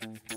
Thank